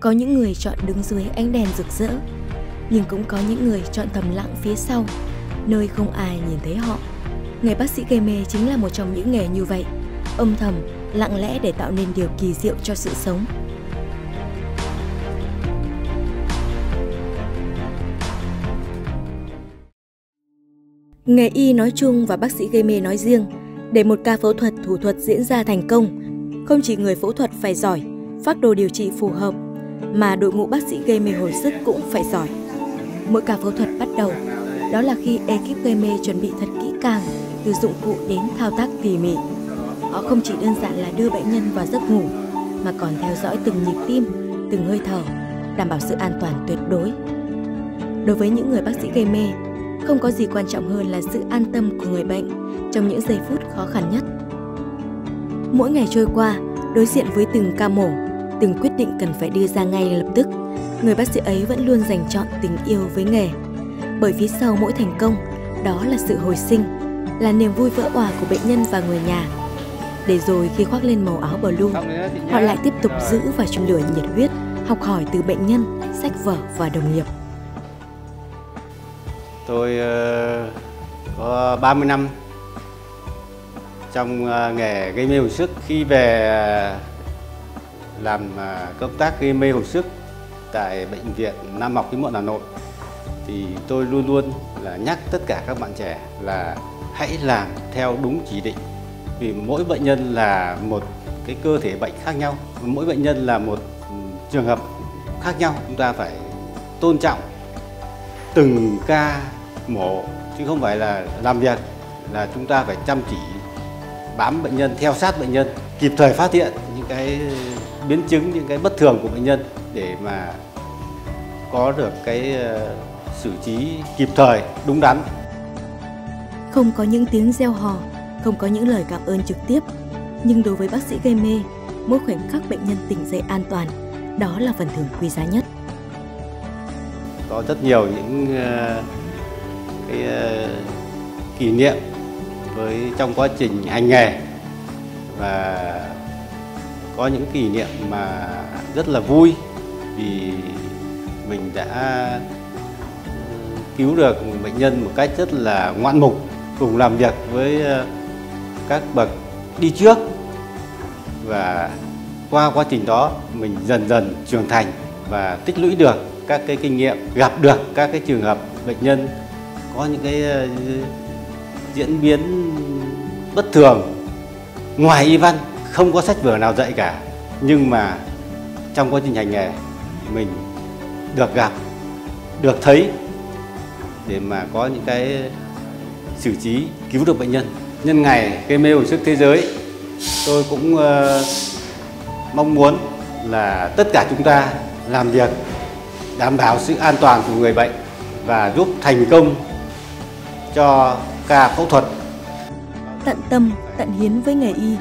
Có những người chọn đứng dưới ánh đèn rực rỡ, nhưng cũng có những người chọn thầm lặng phía sau, nơi không ai nhìn thấy họ. Nghề bác sĩ gây mê chính là một trong những nghề như vậy, âm thầm, lặng lẽ để tạo nên điều kỳ diệu cho sự sống. Nghề y nói chung và bác sĩ gây mê nói riêng, để một ca phẫu thuật thủ thuật diễn ra thành công, không chỉ người phẫu thuật phải giỏi, phác đồ điều trị phù hợp, mà đội ngũ bác sĩ gây mê hồi sức cũng phải giỏi. Mỗi ca phẫu thuật bắt đầu, đó là khi ekip gây mê chuẩn bị thật kỹ càng, từ dụng cụ đến thao tác tỉ mỉ. Họ không chỉ đơn giản là đưa bệnh nhân vào giấc ngủ, mà còn theo dõi từng nhịp tim, từng hơi thở, đảm bảo sự an toàn tuyệt đối. Đối với những người bác sĩ gây mê, không có gì quan trọng hơn là sự an tâm của người bệnh trong những giây phút khó khăn nhất. Mỗi ngày trôi qua, đối diện với từng ca mổ, từng quyết định cần phải đưa ra ngay lập tức, người bác sĩ ấy vẫn luôn dành chọn tình yêu với nghề. Bởi phía sau mỗi thành công, đó là sự hồi sinh, là niềm vui vỡ òa của bệnh nhân và người nhà. Để rồi khi khoác lên màu áo blue, họ lại tiếp tục giữ và chung lửa nhiệt huyết, học hỏi từ bệnh nhân, sách vở và đồng nghiệp. Tôi uh, có 30 năm trong uh, nghề gây mê hồi sức. Khi về uh, làm à, công tác gây mê hồi sức tại bệnh viện Nam học Hiếm Muộn Hà Nội. Thì tôi luôn luôn là nhắc tất cả các bạn trẻ là hãy làm theo đúng chỉ định. Vì mỗi bệnh nhân là một cái cơ thể bệnh khác nhau, mỗi bệnh nhân là một ừ, trường hợp khác nhau, chúng ta phải tôn trọng từng ca mổ, chứ không phải là làm việc, là chúng ta phải chăm chỉ bám bệnh nhân, theo sát bệnh nhân, kịp thời phát hiện những cái biến chứng những cái bất thường của bệnh nhân để mà có được cái ờ, xử trí kịp thời đúng đắn. Không có những tiếng reo hò không có những lời cảm ơn trực tiếp nhưng đối với bác sĩ gây mê mỗi khoảnh khắc bệnh nhân tỉnh dậy an toàn đó là phần thưởng quý giá nhất. Có rất nhiều những uh, cái uh, kỷ niệm với trong quá trình hành nghề và có những kỷ niệm mà rất là vui vì mình đã ừ, cứu được bệnh nhân một cách rất là ngoạn mục cùng làm việc với ờ, các bậc đi trước. Và qua quá trình đó, mình dần dần trưởng thành và tích lũy được các cái kinh nghiệm, gặp được các cái trường hợp bệnh nhân có những cái ờ, diễn biến bất thường, ngoài y văn không có sách vở nào dạy cả. Nhưng mà trong quá trình hành nghề mình được gặp được thấy để mà có những cái xử trí cứu được bệnh nhân. Nhân ngày gây mê hồi sức thế giới tôi cũng uh, mong muốn là tất cả chúng ta làm việc đảm bảo sự an toàn của người bệnh và giúp thành công cho ca phẫu thuật. Tận tâm tận hiến với nghề y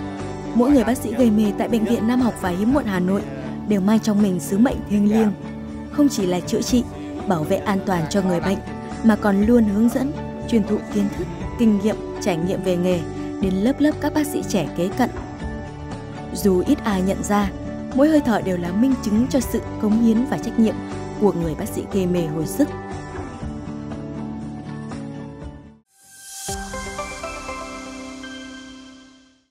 mỗi người bác sĩ gây mê tại bệnh viện Nam học và hiếm muộn Hà Nội đều mang trong mình sứ mệnh thiêng liêng. Không chỉ là chữa trị, bảo vệ an toàn cho người bệnh, mà còn luôn hướng dẫn, truyền thụ kiến thức, kinh nghiệm, trải nghiệm về nghề đến lớp lớp các bác sĩ trẻ kế cận. Dù ít ai nhận ra, mỗi hơi thở đều là minh chứng cho sự cống hiến và trách nhiệm của người bác sĩ gây mê hồi sức.